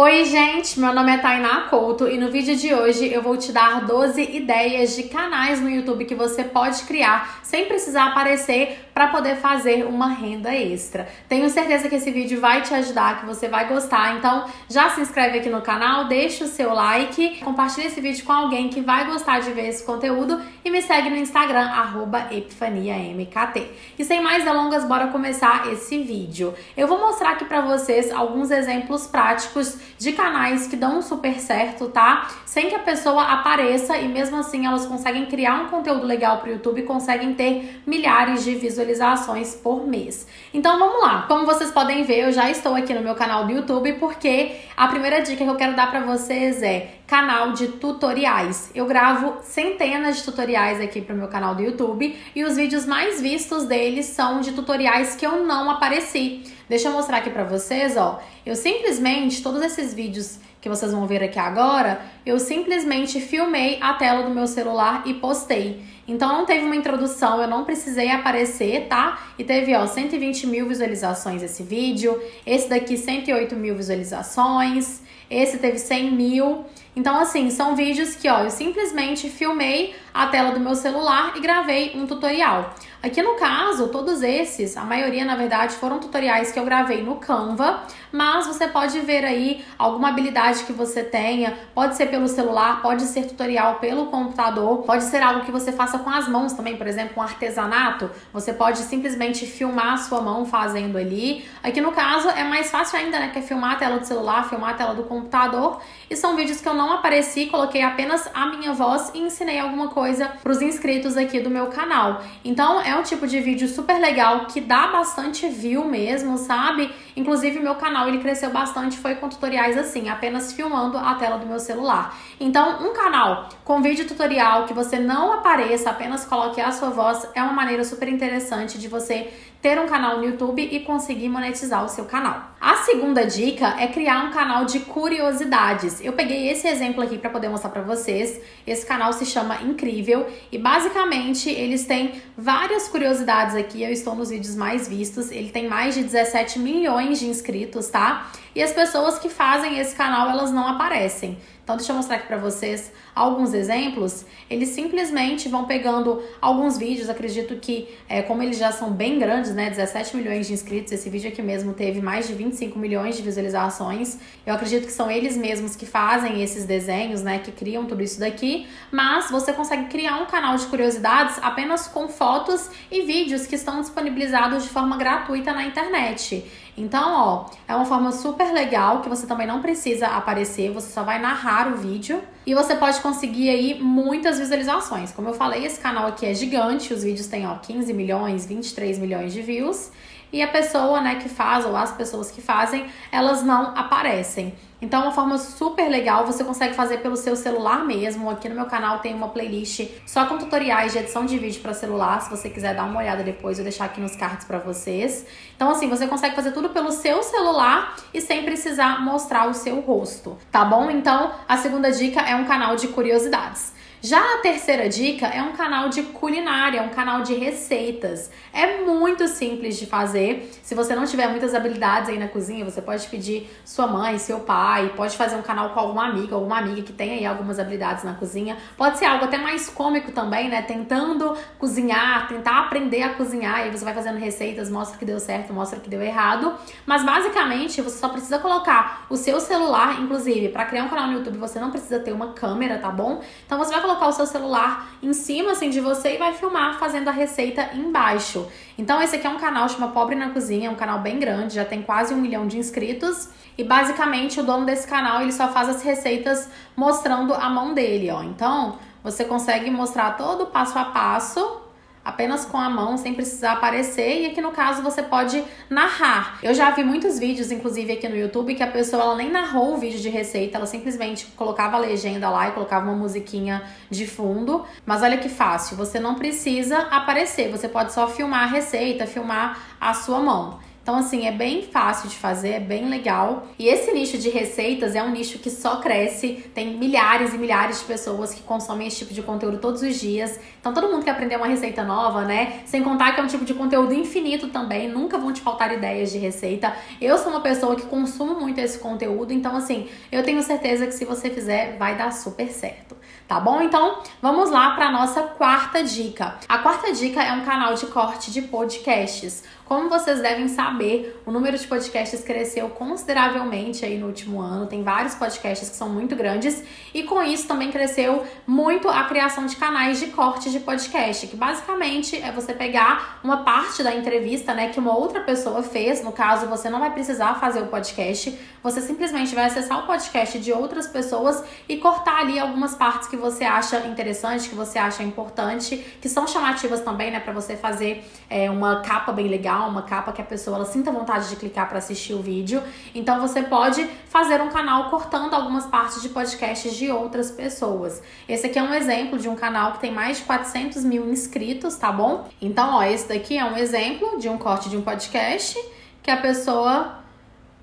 Oi, gente! Meu nome é Tainá Couto e no vídeo de hoje eu vou te dar 12 ideias de canais no YouTube que você pode criar sem precisar aparecer para poder fazer uma renda extra. Tenho certeza que esse vídeo vai te ajudar, que você vai gostar, então já se inscreve aqui no canal, deixa o seu like, compartilha esse vídeo com alguém que vai gostar de ver esse conteúdo e me segue no Instagram, epifaniamkt. E sem mais delongas, bora começar esse vídeo. Eu vou mostrar aqui para vocês alguns exemplos práticos de canais que dão super certo, tá? Sem que a pessoa apareça e mesmo assim elas conseguem criar um conteúdo legal pro YouTube e conseguem ter milhares de visualizações por mês. Então vamos lá. Como vocês podem ver, eu já estou aqui no meu canal do YouTube porque a primeira dica que eu quero dar para vocês é canal de tutoriais. Eu gravo centenas de tutoriais aqui pro meu canal do YouTube e os vídeos mais vistos deles são de tutoriais que eu não apareci. Deixa eu mostrar aqui para vocês, ó. Eu simplesmente, todos esses vídeos que vocês vão ver aqui agora, eu simplesmente filmei a tela do meu celular e postei. Então não teve uma introdução, eu não precisei aparecer, tá? E teve, ó, 120 mil visualizações esse vídeo, esse daqui 108 mil visualizações, esse teve 100 mil. Então, assim, são vídeos que, ó, eu simplesmente filmei a tela do meu celular e gravei um tutorial. Aqui no caso, todos esses, a maioria na verdade foram tutoriais que eu gravei no Canva, mas você pode ver aí alguma habilidade que você tenha, pode ser pelo celular, pode ser tutorial pelo computador, pode ser algo que você faça com as mãos também, por exemplo, um artesanato, você pode simplesmente filmar a sua mão fazendo ali. Aqui no caso é mais fácil ainda, né, que é filmar a tela do celular, filmar a tela do computador, e são vídeos que eu não apareci, coloquei apenas a minha voz e ensinei alguma coisa para os inscritos aqui do meu canal. Então, é um tipo de vídeo super legal que dá bastante view mesmo, sabe? Inclusive, meu canal ele cresceu bastante, foi com tutoriais assim, apenas filmando a tela do meu celular. Então, um canal com vídeo tutorial que você não apareça, apenas coloque a sua voz, é uma maneira super interessante de você ter um canal no YouTube e conseguir monetizar o seu canal. A segunda dica é criar um canal de curiosidades. Eu peguei esse exemplo aqui para poder mostrar para vocês. Esse canal se chama Incrível e basicamente eles têm várias curiosidades aqui. Eu estou nos vídeos mais vistos. Ele tem mais de 17 milhões de inscritos, tá? E as pessoas que fazem esse canal, elas não aparecem. Então, deixa eu mostrar aqui para vocês alguns exemplos. Eles simplesmente vão pegando alguns vídeos, acredito que, é, como eles já são bem grandes, né, 17 milhões de inscritos, esse vídeo aqui mesmo teve mais de 25 milhões de visualizações. Eu acredito que são eles mesmos que fazem esses desenhos, né, que criam tudo isso daqui, mas você consegue criar um canal de curiosidades apenas com fotos e vídeos que estão disponibilizados de forma gratuita na internet. Então, ó, é uma forma super legal que você também não precisa aparecer, você só vai narrar o vídeo e você pode conseguir aí muitas visualizações. Como eu falei, esse canal aqui é gigante, os vídeos têm, ó, 15 milhões, 23 milhões de views e a pessoa, né, que faz ou as pessoas que fazem, elas não aparecem. Então, é uma forma super legal, você consegue fazer pelo seu celular mesmo. Aqui no meu canal tem uma playlist só com tutoriais de edição de vídeo para celular. Se você quiser dar uma olhada depois, eu deixar aqui nos cards para vocês. Então, assim, você consegue fazer tudo pelo seu celular e sem precisar mostrar o seu rosto, tá bom? Então, a segunda dica é um canal de curiosidades. Já a terceira dica é um canal de culinária, um canal de receitas. É muito simples de fazer. Se você não tiver muitas habilidades aí na cozinha, você pode pedir sua mãe, seu pai, pode fazer um canal com alguma amiga, alguma amiga que tenha aí algumas habilidades na cozinha. Pode ser algo até mais cômico também, né? Tentando cozinhar, tentar aprender a cozinhar, e você vai fazendo receitas, mostra que deu certo, mostra que deu errado. Mas basicamente, você só precisa colocar o seu celular, inclusive, para criar um canal no YouTube, você não precisa ter uma câmera, tá bom? Então você vai colocar o seu celular em cima assim de você e vai filmar fazendo a receita embaixo. Então esse aqui é um canal chama Pobre na Cozinha, é um canal bem grande, já tem quase um milhão de inscritos. E basicamente o dono desse canal ele só faz as receitas mostrando a mão dele, ó. Então você consegue mostrar todo o passo a passo apenas com a mão, sem precisar aparecer. E aqui no caso você pode narrar. Eu já vi muitos vídeos, inclusive aqui no YouTube, que a pessoa ela nem narrou o vídeo de receita, ela simplesmente colocava a legenda lá e colocava uma musiquinha de fundo. Mas olha que fácil, você não precisa aparecer, você pode só filmar a receita, filmar a sua mão. Então, assim, é bem fácil de fazer, é bem legal. E esse nicho de receitas é um nicho que só cresce, tem milhares e milhares de pessoas que consomem esse tipo de conteúdo todos os dias. Então, todo mundo quer aprender uma receita nova, né? Sem contar que é um tipo de conteúdo infinito também, nunca vão te faltar ideias de receita. Eu sou uma pessoa que consumo muito esse conteúdo, então, assim, eu tenho certeza que se você fizer, vai dar super certo tá bom? Então, vamos lá para nossa quarta dica. A quarta dica é um canal de corte de podcasts. Como vocês devem saber, o número de podcasts cresceu consideravelmente aí no último ano. Tem vários podcasts que são muito grandes e com isso também cresceu muito a criação de canais de corte de podcast, que basicamente é você pegar uma parte da entrevista, né, que uma outra pessoa fez. No caso, você não vai precisar fazer o podcast, você simplesmente vai acessar o podcast de outras pessoas e cortar ali algumas partes que você acha interessante, que você acha importante, que são chamativas também, né, para você fazer é, uma capa bem legal, uma capa que a pessoa ela sinta vontade de clicar para assistir o vídeo. Então você pode fazer um canal cortando algumas partes de podcasts de outras pessoas. Esse aqui é um exemplo de um canal que tem mais de 400 mil inscritos, tá bom? Então, ó, esse daqui é um exemplo de um corte de um podcast que a pessoa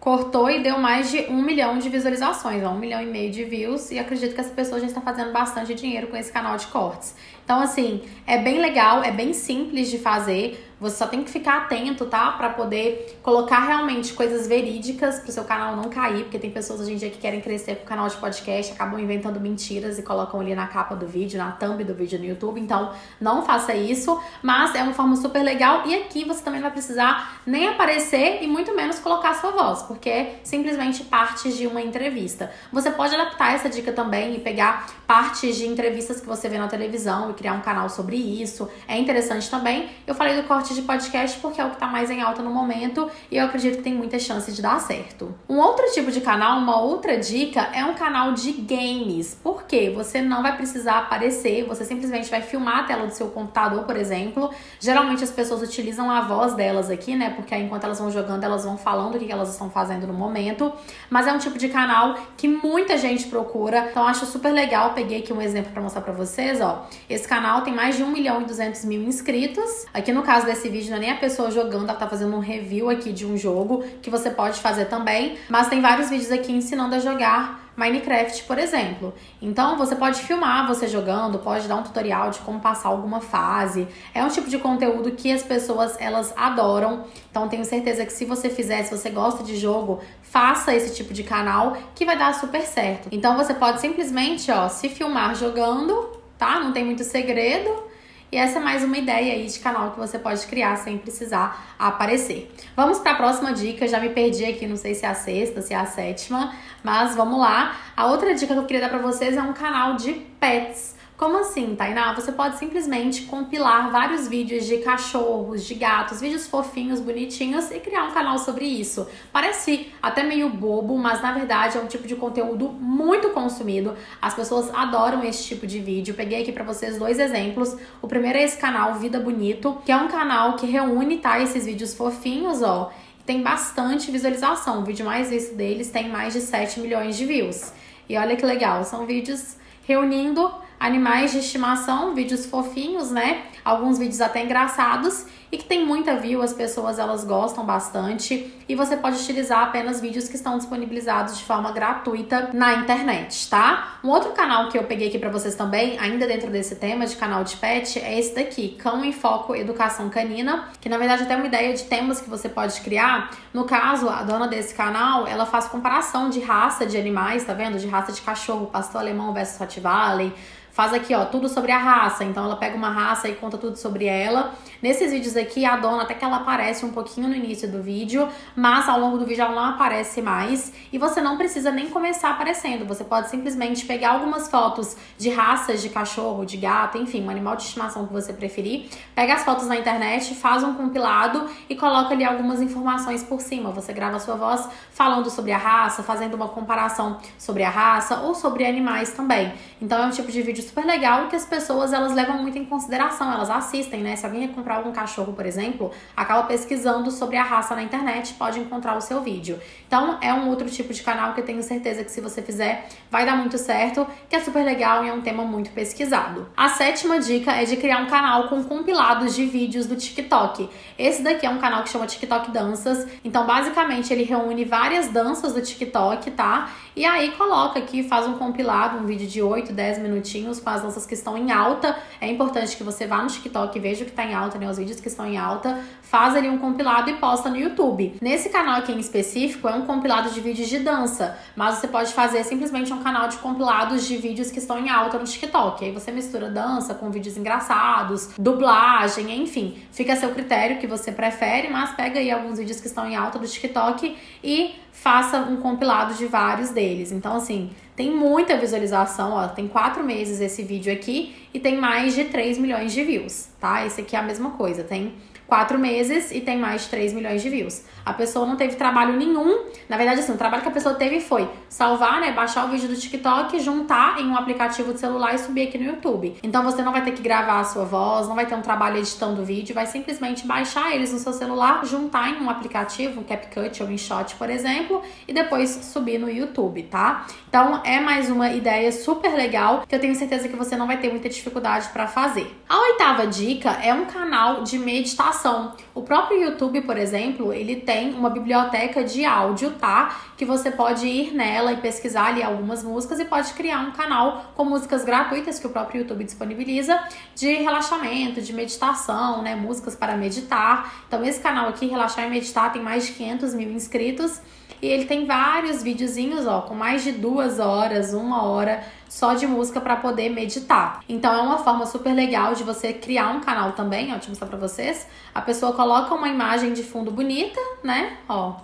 cortou e deu mais de um milhão de visualizações, ó, um milhão e meio de views, e acredito que essa pessoa já está fazendo bastante dinheiro com esse canal de cortes. Então, assim, é bem legal, é bem simples de fazer. Você só tem que ficar atento, tá? Para poder colocar realmente coisas verídicas pro seu canal não cair, porque tem pessoas hoje em dia que querem crescer com o canal de podcast, acabam inventando mentiras e colocam ali na capa do vídeo, na thumb do vídeo no YouTube. Então, não faça isso, mas é uma forma super legal e aqui você também vai precisar nem aparecer e muito menos colocar sua voz, porque é simplesmente partes de uma entrevista. Você pode adaptar essa dica também e pegar partes de entrevistas que você vê na televisão criar um canal sobre isso. É interessante também. Eu falei do corte de podcast porque é o que está mais em alta no momento e eu acredito que tem muita chance de dar certo. Um outro tipo de canal, uma outra dica, é um canal de games. Por quê? Você não vai precisar aparecer, você simplesmente vai filmar a tela do seu computador, por exemplo. Geralmente as pessoas utilizam a voz delas aqui, né? Porque aí enquanto elas vão jogando, elas vão falando o que elas estão fazendo no momento. Mas é um tipo de canal que muita gente procura, então acho super legal. Peguei aqui um exemplo para mostrar para vocês, ó. Esse canal tem mais de 1 milhão e 200 mil inscritos. Aqui no caso desse vídeo não é nem a pessoa jogando, ela tá fazendo um review aqui de um jogo que você pode fazer também. Mas tem vários vídeos aqui ensinando a jogar Minecraft, por exemplo. Então você pode filmar você jogando, pode dar um tutorial de como passar alguma fase. É um tipo de conteúdo que as pessoas elas adoram. Então tenho certeza que se você fizer, se você gosta de jogo, faça esse tipo de canal que vai dar super certo. Então você pode simplesmente, ó, se filmar jogando, tá? Não tem muito segredo e essa é mais uma ideia aí de canal que você pode criar sem precisar aparecer. Vamos para a próxima dica. Já me perdi aqui, não sei se é a sexta, se é a sétima, mas vamos lá. A outra dica que eu queria dar para vocês é um canal de pets. Como assim, Tainá? Você pode simplesmente compilar vários vídeos de cachorros, de gatos, vídeos fofinhos, bonitinhos e criar um canal sobre isso. Parece até meio bobo, mas na verdade é um tipo de conteúdo muito consumido. As pessoas adoram esse tipo de vídeo. Peguei aqui para vocês dois exemplos. O primeiro é esse canal Vida Bonito, que é um canal que reúne tá esses vídeos fofinhos, ó. Tem bastante visualização. O vídeo mais visto deles tem mais de 7 milhões de views. E olha que legal, são vídeos reunindo animais de estimação, vídeos fofinhos, né? Alguns vídeos até engraçados e que tem muita view, as pessoas elas gostam bastante e você pode utilizar apenas vídeos que estão disponibilizados de forma gratuita na internet, tá? Um outro canal que eu peguei aqui para vocês também, ainda dentro desse tema de canal de pet, é esse daqui, Cão em Foco Educação Canina, que na verdade é até uma ideia de temas que você pode criar. No caso, a dona desse canal, ela faz comparação de raça de animais, tá vendo? De raça de cachorro, pastor alemão versus Rottweiler, faz aqui, ó, tudo sobre a raça. Então ela pega uma raça e conta tudo sobre ela. Nesses vídeos aqui, a dona até que ela aparece um pouquinho no início do vídeo, mas ao longo do vídeo ela não aparece mais. E você não precisa nem começar aparecendo. Você pode simplesmente pegar algumas fotos de raças de cachorro, de gato, enfim, um animal de estimação que você preferir. Pega as fotos na internet, faz um compilado e coloca ali algumas informações por cima. Você grava sua voz falando sobre a raça, fazendo uma comparação sobre a raça ou sobre animais também. Então é um tipo de vídeo super legal que as pessoas elas levam muito em consideração, elas assistem, né? Se alguém ia comprar cachorro cachorro, por exemplo, acaba pesquisando sobre a raça na internet, pode encontrar o seu vídeo. Então, é um outro tipo de canal que eu tenho certeza que se você fizer, vai dar muito certo, que é super legal e é um tema muito pesquisado. A sétima dica é de criar um canal com compilados de vídeos do TikTok. Esse daqui é um canal que chama TikTok Danças. Então, basicamente, ele reúne várias danças do TikTok, tá? E aí coloca aqui, faz um compilado, um vídeo de 8, 10 minutinhos com as danças que estão em alta. É importante que você vá no TikTok e veja o que está em alta, né? Os vídeos que estão em alta. Faz ali um compilado e posta no YouTube. Nesse canal aqui em específico é um compilado de vídeos de dança, mas você pode fazer simplesmente um canal de compilados de vídeos que estão em alta no TikTok. Aí você mistura dança com vídeos engraçados, dublagem, enfim. Fica a seu critério que você prefere, mas pega aí alguns vídeos que estão em alta do TikTok e faça um compilado de vários deles. Então, assim, tem muita visualização, ó. Tem quatro meses esse vídeo aqui e tem mais de 3 milhões de views, tá? Esse aqui é a mesma coisa, tem quatro meses e tem mais de 3 milhões de views. A pessoa não teve trabalho nenhum. Na verdade, assim, o trabalho que a pessoa teve foi salvar, né? Baixar o vídeo do TikTok, juntar em um aplicativo de celular e subir aqui no YouTube. Então você não vai ter que gravar a sua voz, não vai ter um trabalho editando o vídeo, vai simplesmente baixar eles no seu celular, juntar em um aplicativo, um CapCut ou InShot, por exemplo, e depois subir no YouTube, tá? Então é mais uma ideia super legal que eu tenho certeza que você não vai ter muita dificuldade para fazer. A oitava dica é um canal de meditação informação. O próprio YouTube, por exemplo, ele tem uma biblioteca de áudio, tá? Que você pode ir nela e pesquisar ali algumas músicas e pode criar um canal com músicas gratuitas que o próprio YouTube disponibiliza de relaxamento, de meditação, né? Músicas para meditar. Então, esse canal aqui, Relaxar e Meditar, tem mais de 500 mil inscritos. E ele tem vários videozinhos, ó, com mais de duas horas, uma hora só de música para poder meditar. Então é uma forma super legal de você criar um canal também, ó, deixa eu mostrar pra vocês. A pessoa coloca uma imagem de fundo bonita, né, ó,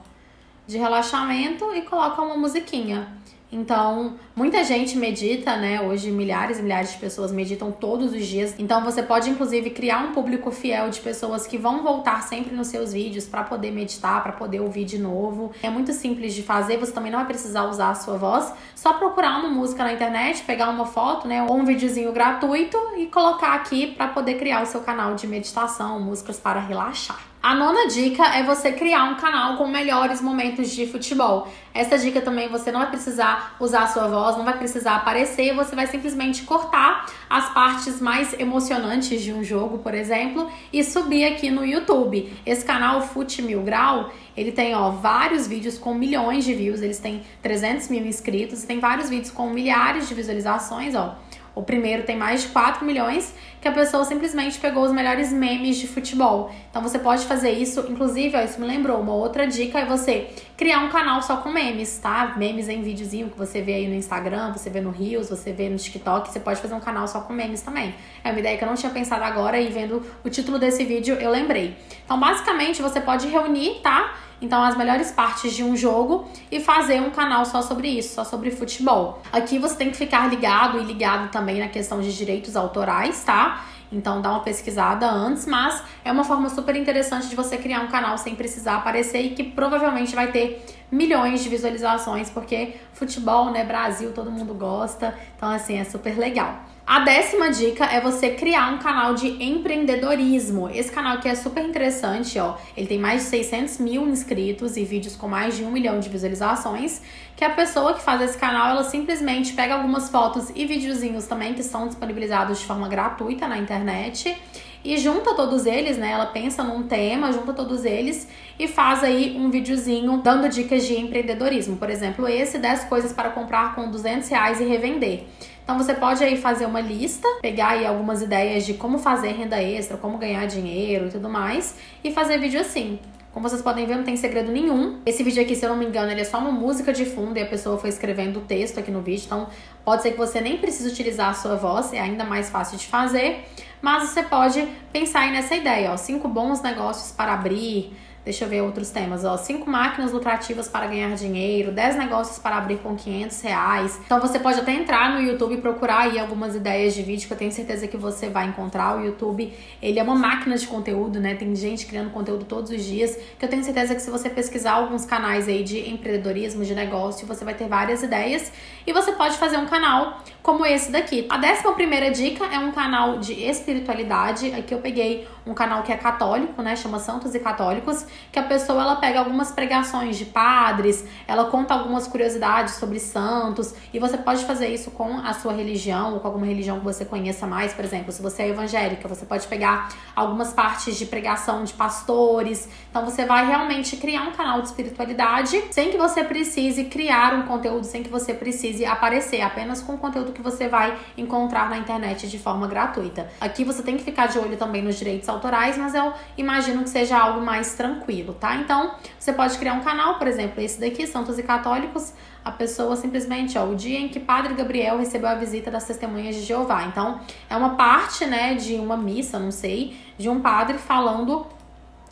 de relaxamento e coloca uma musiquinha. Então, muita gente medita, né? Hoje, milhares e milhares de pessoas meditam todos os dias. Então, você pode, inclusive, criar um público fiel de pessoas que vão voltar sempre nos seus vídeos para poder meditar, para poder ouvir de novo. É muito simples de fazer, você também não vai precisar usar a sua voz. Só procurar uma música na internet, pegar uma foto, né? Ou um videozinho gratuito e colocar aqui para poder criar o seu canal de meditação, músicas para relaxar. A nona dica é você criar um canal com melhores momentos de futebol. Essa dica também você não vai precisar usar a sua voz, não vai precisar aparecer, você vai simplesmente cortar as partes mais emocionantes de um jogo, por exemplo, e subir aqui no YouTube. Esse canal Fute Mil Grau, ele tem ó, vários vídeos com milhões de views, eles têm 300 mil inscritos, tem vários vídeos com milhares de visualizações, ó. O primeiro tem mais de 4 milhões, que a pessoa simplesmente pegou os melhores memes de futebol. Então você pode fazer isso, inclusive, ó, isso me lembrou, uma outra dica é você criar um canal só com memes, tá? Memes em videozinho que você vê aí no Instagram, você vê no Reels, você vê no TikTok, você pode fazer um canal só com memes também. É uma ideia que eu não tinha pensado agora e vendo o título desse vídeo eu lembrei. Então, basicamente, você pode reunir, tá? Então, as melhores partes de um jogo e fazer um canal só sobre isso, só sobre futebol. Aqui você tem que ficar ligado e ligado também na questão de direitos autorais, tá? Então dá uma pesquisada antes, mas é uma forma super interessante de você criar um canal sem precisar aparecer e que provavelmente vai ter milhões de visualizações, porque futebol, né, Brasil, todo mundo gosta. Então assim, é super legal. A décima dica é você criar um canal de empreendedorismo. Esse canal aqui é super interessante, ó. Ele tem mais de 600 mil inscritos e vídeos com mais de um milhão de visualizações. Que a pessoa que faz esse canal, ela simplesmente pega algumas fotos e videozinhos também que são disponibilizados de forma gratuita na internet e junta todos eles, né? Ela pensa num tema, junta todos eles e faz aí um videozinho dando dicas de empreendedorismo. Por exemplo, esse 10 coisas para comprar com 200 reais e revender. Então você pode aí fazer uma lista, pegar aí algumas ideias de como fazer renda extra, como ganhar dinheiro e tudo mais, e fazer vídeo assim. Como vocês podem ver, não tem segredo nenhum. Esse vídeo aqui, se eu não me engano, ele é só uma música de fundo e a pessoa foi escrevendo o texto aqui no vídeo. Então, pode ser que você nem precise utilizar a sua voz, é ainda mais fácil de fazer. Mas você pode pensar aí nessa ideia, ó. Cinco bons negócios para abrir, Deixa eu ver outros temas, ó. Cinco máquinas lucrativas para ganhar dinheiro, 10 negócios para abrir com 500 reais. Então você pode até entrar no YouTube e procurar aí algumas ideias de vídeo que eu tenho certeza que você vai encontrar. O YouTube, ele é uma máquina de conteúdo, né? Tem gente criando conteúdo todos os dias, que eu tenho certeza que se você pesquisar alguns canais aí de empreendedorismo, de negócio, você vai ter várias ideias e você pode fazer um canal como esse daqui. A décima primeira dica é um canal de espiritualidade. Aqui eu peguei um canal que é católico, né? Chama Santos e Católicos que a pessoa ela pega algumas pregações de padres, ela conta algumas curiosidades sobre santos, e você pode fazer isso com a sua religião ou com alguma religião que você conheça mais, por exemplo, se você é evangélica, você pode pegar algumas partes de pregação de pastores. Então você vai realmente criar um canal de espiritualidade sem que você precise criar um conteúdo, sem que você precise aparecer, apenas com o conteúdo que você vai encontrar na internet de forma gratuita. Aqui você tem que ficar de olho também nos direitos autorais, mas eu imagino que seja algo mais tranquilo tranquilo, tá? Então, você pode criar um canal, por exemplo, esse daqui, Santos e Católicos, a pessoa simplesmente, ó, o dia em que Padre Gabriel recebeu a visita das testemunhas de Jeová. Então, é uma parte, né, de uma missa, não sei, de um padre falando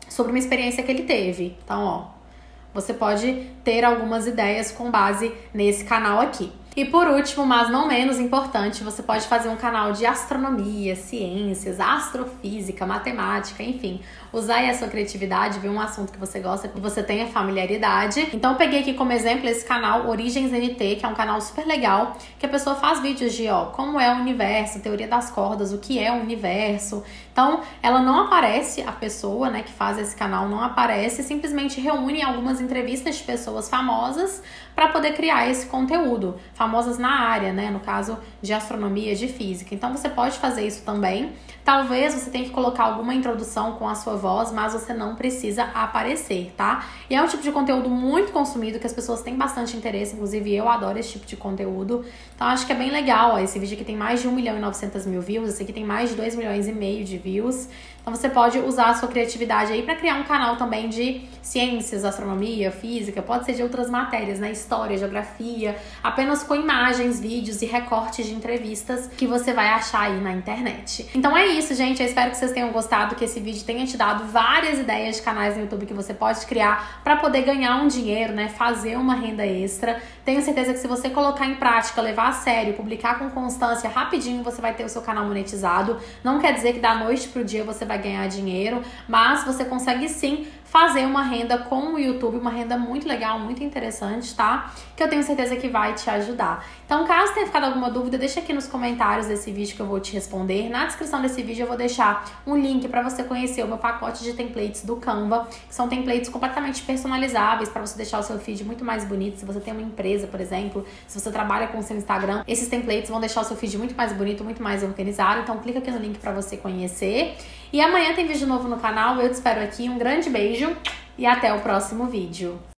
sobre uma experiência que ele teve. Então, ó, você pode ter algumas ideias com base nesse canal aqui. E por último, mas não menos importante, você pode fazer um canal de astronomia, ciências, astrofísica, matemática, enfim. Usar aí a sua criatividade, ver um assunto que você gosta, que você tenha familiaridade. Então eu peguei aqui como exemplo esse canal Origens NT, que é um canal super legal, que a pessoa faz vídeos de, ó, como é o universo, teoria das cordas, o que é o universo. Então, ela não aparece, a pessoa, né, que faz esse canal não aparece, simplesmente reúne algumas entrevistas de pessoas famosas para poder criar esse conteúdo famosas na área, né? No caso de astronomia, de física. Então você pode fazer isso também. Talvez você tenha que colocar alguma introdução com a sua voz, mas você não precisa aparecer, tá? E é um tipo de conteúdo muito consumido que as pessoas têm bastante interesse, inclusive eu adoro esse tipo de conteúdo. Então acho que é bem legal. Ó, esse vídeo aqui tem mais de 1 milhão e 900 mil views, esse aqui tem mais de 2 milhões e meio de views. Então você pode usar a sua criatividade aí para criar um canal também de ciências, astronomia, física, pode ser de outras matérias, né? História, geografia, apenas com imagens, vídeos e recortes de entrevistas que você vai achar aí na internet. Então é isso, gente. Eu espero que vocês tenham gostado, que esse vídeo tenha te dado várias ideias de canais no YouTube que você pode criar para poder ganhar um dinheiro, né? Fazer uma renda extra. Tenho certeza que se você colocar em prática, levar a sério, publicar com constância, rapidinho você vai ter o seu canal monetizado. Não quer dizer que da noite pro dia você vai ganhar dinheiro, mas você consegue sim fazer uma renda com o YouTube, uma renda muito legal, muito interessante, tá? Que eu tenho certeza que vai te ajudar. Então, caso tenha ficado alguma dúvida, deixa aqui nos comentários desse vídeo que eu vou te responder. Na descrição desse vídeo eu vou deixar um link para você conhecer o meu pacote de templates do Canva, que são templates completamente personalizáveis para você deixar o seu feed muito mais bonito. Se você tem uma empresa, por exemplo, se você trabalha com o seu Instagram, esses templates vão deixar o seu feed muito mais bonito, muito mais organizado. Então, clica aqui no link para você conhecer. E amanhã tem vídeo novo no canal. Eu te espero aqui. Um grande beijo e até o próximo vídeo.